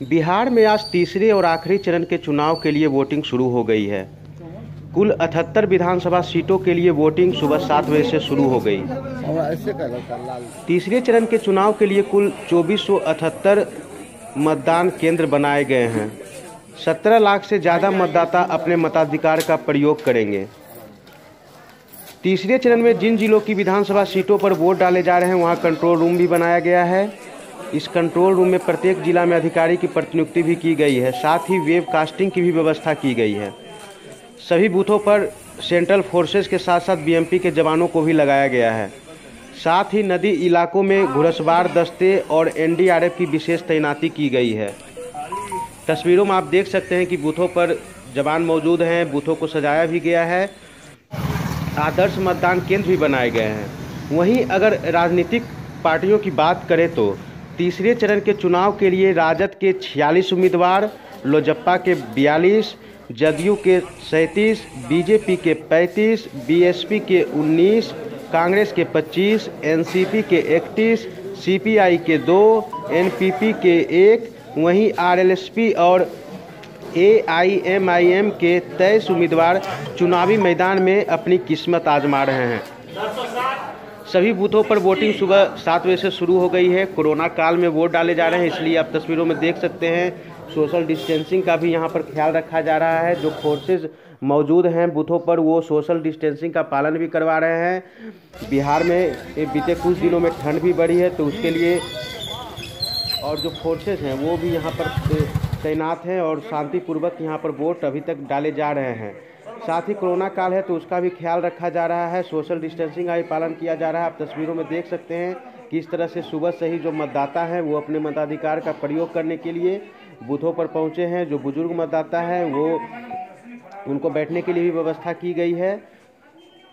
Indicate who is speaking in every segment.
Speaker 1: बिहार में आज तीसरे और आखिरी चरण के चुनाव के लिए वोटिंग शुरू हो गई है। कुल अठहत्तर विधानसभा सीटों के लिए वोटिंग सुबह सात बजे से शुरू हो गई। तीसरे चरण के चुनाव के लिए कुल चौबीस मतदान केंद्र बनाए गए हैं। सत्रह लाख से ज़्यादा मतदाता अपने मताधिकार का प्रयोग करेंगे। तीसरे चरण में जिन जिलों की विधानसभा सीटों पर वोट डाले जा रहे हैं वहाँ कंट्रोल रूम भी बनाया गया है। इस कंट्रोल रूम में प्रत्येक जिला में अधिकारी की प्रतिनियुक्ति भी की गई है, साथ ही वेब कास्टिंग की भी व्यवस्था की गई है। सभी बूथों पर सेंट्रल फोर्सेज के साथ साथ बीएमपी के जवानों को भी लगाया गया है। साथ ही नदी इलाकों में घुड़सवार दस्ते और एनडीआरएफ की विशेष तैनाती की गई है। तस्वीरों में आप देख सकते हैं कि बूथों पर जवान मौजूद हैं, बूथों को सजाया भी गया है। आदर्श मतदान केंद्र भी बनाए गए हैं। वहीं अगर राजनीतिक पार्टियों की बात करें तो तीसरे चरण के चुनाव के लिए राजद के 46 उम्मीदवार लोजप्पा के 42 जदयू के 37 बीजेपी के 35 बीएसपी के 19 कांग्रेस के 25 एनसीपी के 31 सीपीआई के 2 एनपीपी के 1 वहीं आरएलएसपी और एआईएमआईएम के तेईस उम्मीदवार चुनावी मैदान में अपनी किस्मत आजमा रहे हैं। सभी बूथों पर वोटिंग सुबह सात बजे से शुरू हो गई है। कोरोना काल में वोट डाले जा रहे हैं, इसलिए आप तस्वीरों में देख सकते हैं। सोशल डिस्टेंसिंग का भी यहाँ पर ख्याल रखा जा रहा है। जो फोर्सेज मौजूद हैं बूथों पर, वो सोशल डिस्टेंसिंग का पालन भी करवा रहे हैं। बिहार में बीते कुछ दिनों में ठंड भी बढ़ी है तो उसके लिए और जो फोर्सेज हैं, वो भी यहाँ पर तैनात हैं और शांतिपूर्वक यहाँ पर वोट अभी तक डाले जा रहे हैं। साथ ही कोरोना काल है तो उसका भी ख्याल रखा जा रहा है। सोशल डिस्टेंसिंग का भी पालन किया जा रहा है। आप तस्वीरों में देख सकते हैं कि इस तरह से सुबह से ही जो मतदाता हैं, वो अपने मताधिकार का प्रयोग करने के लिए बूथों पर पहुँचे हैं। जो बुज़ुर्ग मतदाता हैं, वो उनको बैठने के लिए भी व्यवस्था की गई है।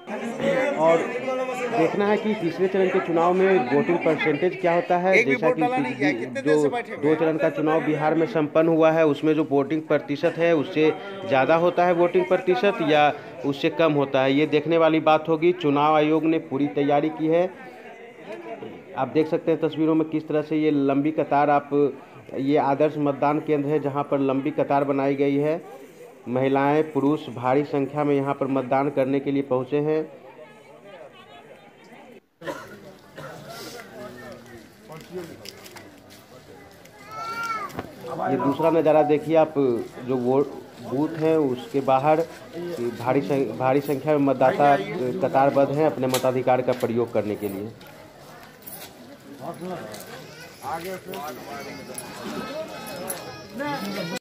Speaker 1: और देखना है कि तीसरे चरण के चुनाव में वोटिंग परसेंटेज क्या होता है। जैसा कि जो दो चरण का चुनाव बिहार में संपन्न हुआ है उसमें जो वोटिंग प्रतिशत है उससे ज़्यादा होता है वोटिंग प्रतिशत या उससे कम होता है? ये देखने वाली बात होगी। चुनाव आयोग ने पूरी तैयारी की है। आप देख सकते हैं तस्वीरों में किस तरह से ये लंबी कतार आप ये आदर्श मतदान केंद्र है जहाँ पर लंबी कतार बनाई गई है। महिलाएँ पुरुष भारी संख्या में यहाँ पर मतदान करने के लिए पहुँचे हैं। ये दूसरा नज़ारा देखिए आप जो वोट बूथ हैं उसके बाहर भारी सं, भारी संख्या में मतदाता कतारबद्ध हैं अपने मताधिकार का प्रयोग करने के लिए।